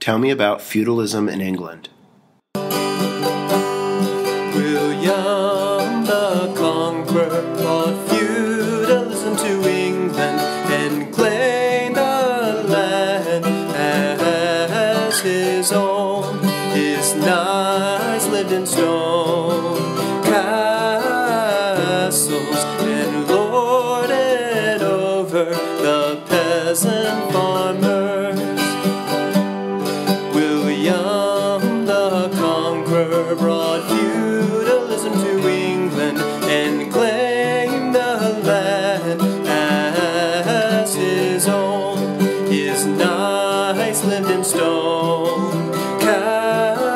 Tell me about feudalism in England. William the Conqueror brought feudalism to England and claimed the land as his own. His knights lived in stone castles and lorded over the peasant were brought feudalism to England and claim the land as his own. His knights lived in stone castles.